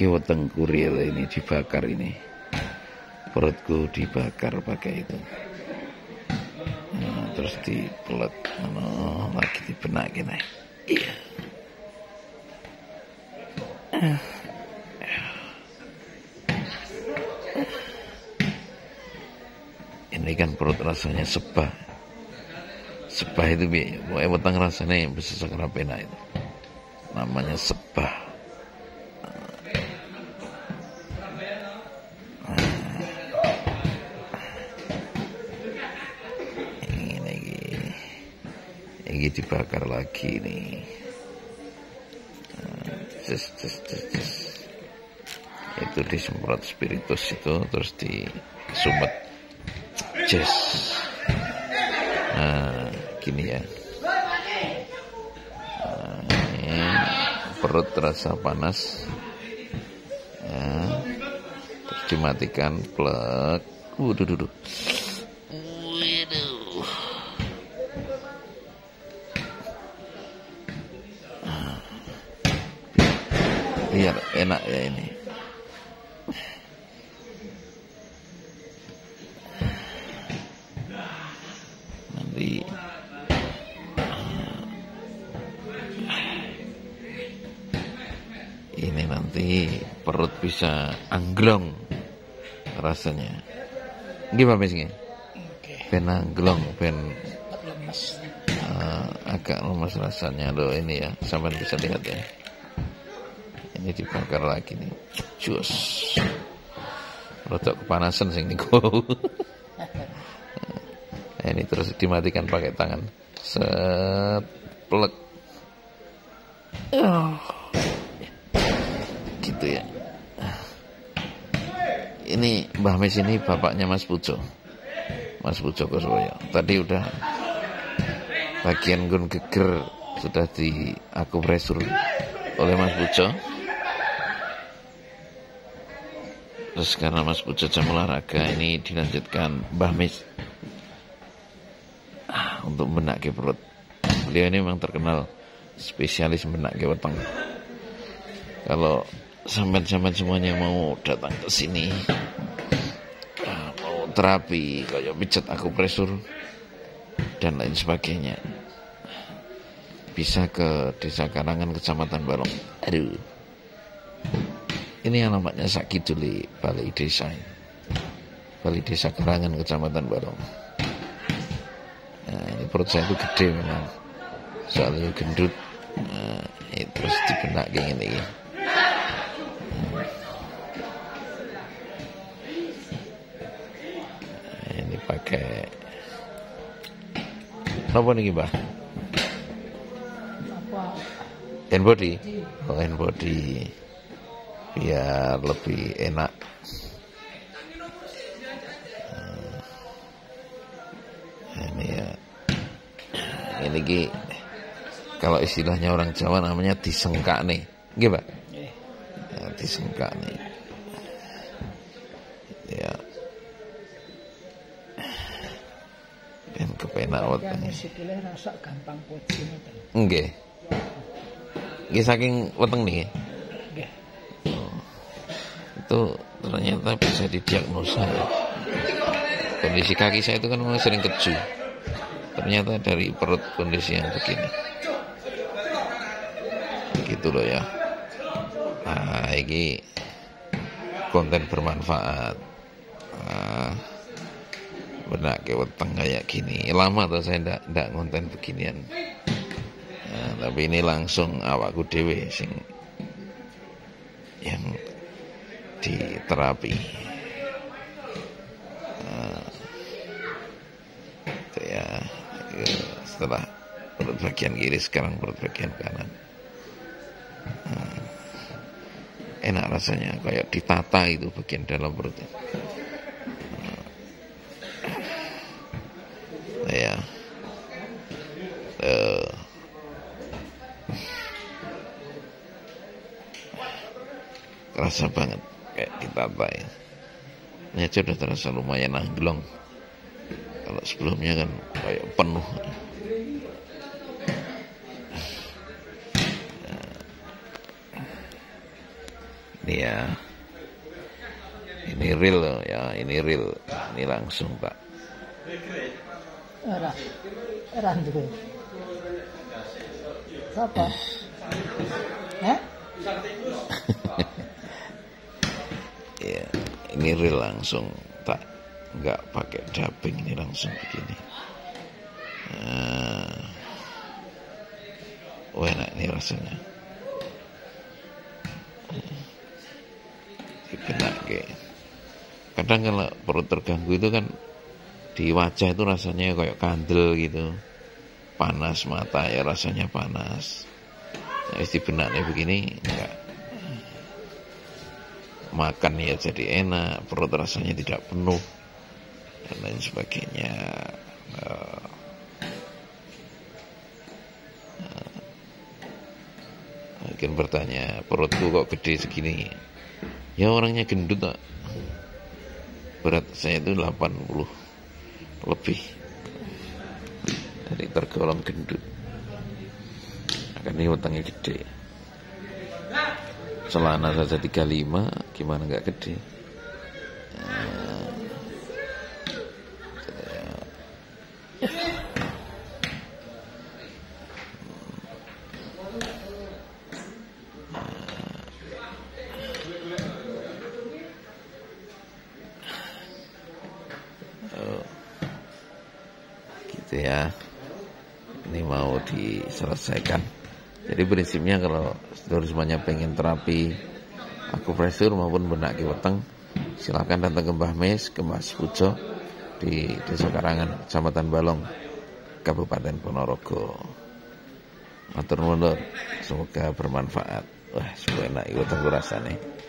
Iki wetengku real ini dibakar ini. Perutku dibakar pakai itu. Nah, terus dipelet ano lagi dibenak gini. Iya. Ini kan perut rasanya sebah. Sebah itu bi, pokoknya weteng rasanya sekarang pena itu. Namanya sebah. Ini dibakar lagi nih. Just, just, just. Itu disemprot spiritus itu terus disumet Jazz. Nah, gini ya. Nah, perut terasa panas. Ya. Terus dimatikan plek. Waduh, duduh. Waduh. Biar enak ya ini. Nanti ini nanti perut bisa angglong rasanya. Gimana angglong, ben lemes eh, agak lemas rasanya loh ini ya. Sampai bisa lihat ya. Ini dibakar lagi nih. Jus. Rotok kepanasan sing niku. Ini terus dimatikan pakai tangan. Set. Oh. Gitu ya. Ini Mbah Mes ini bapaknya Mas Pujo. Mas Pujo Kosoyo. Tadi udah bagian gun geger sudah di aku presur oleh Mas Pujo. Terus karena Mas Pujo jam olahraga ini dilanjutkan Mbah Mes Ah, untuk benak ke perut. Beliau ini memang terkenal spesialis benak ke weteng. Kalau sampai-sampai semuanya mau datang ke sini, ah, mau terapi, kayak pijat akupresur dan lain sebagainya, bisa ke Desa Karangan, Kecamatan Balong. Aduh, ini alamatnya Sakiduli, Balai Desa. Balai Desa Karangan, Kecamatan Balong. Nah, ini perut saya itu gede memang. Soalnya gendut. Nah, ini terus dibenak kayak gini. Nah, ini pakai apa nih Mbak? apa Hand body? Oh, hand body. Biar lebih enak. Nah, ini ya. Ini ki kalau istilahnya orang Jawa namanya disengkak nih. Nggih, Pak? Ya, disengkak nih. Ya. Kepenak kan pocin itu Nggih. Nggih saking weteng nih. Itu ternyata bisa didiagnosa. Kondisi kaki saya itu kan sering keju. Ternyata dari perut kondisi yang begini. Gitu loh ya. Nah, ini konten bermanfaat. Nah, benak ke weteng kayak gini. Lama tuh saya ndak ndak konten beginian. Nah, tapi ini langsung awakku dewe sing yang di terapi. Nah, ya, setelah perut bagian kiri sekarang perut bagian kanan. Nah, enak rasanya kayak ditata itu bagian dalam perutnya. Nah, ya. Eh, kerasa banget ditata ya. Ini aja udah terasa lumayan angglong. Kalau sebelumnya kan kayak penuh. Ini ya ini real loh ya ini real ini langsung pak Ora. Ora duwe. Apa? Hah? ini real langsung tak nggak pakai dubbing ini langsung begini. Nah, enak ini rasanya. Dibenak kadang kalau perut terganggu itu kan di wajah itu rasanya kayak kandel gitu. Panas mata ya rasanya panas. Nah, di benaknya begini enggak makan ya jadi enak perut rasanya tidak penuh dan lain sebagainya. Mungkin bertanya perutku kok gede segini? Ya orangnya gendut tak berat saya itu 80 lebih. Dari tergolong gendut. Akan ini utangnya gede celana saja 35 gimana nggak gede? Gitu ya. Ini mau diselesaikan jadi prinsipnya kalau saudara semuanya pengen terapi aku pressure maupun benak weteng silakan datang ke Mbah Mes ke Mas Pujo di Desa Karangan Kecamatan Balong Kabupaten Ponorogo. Matur nuwun semoga bermanfaat. Wah semoga enak iku rasane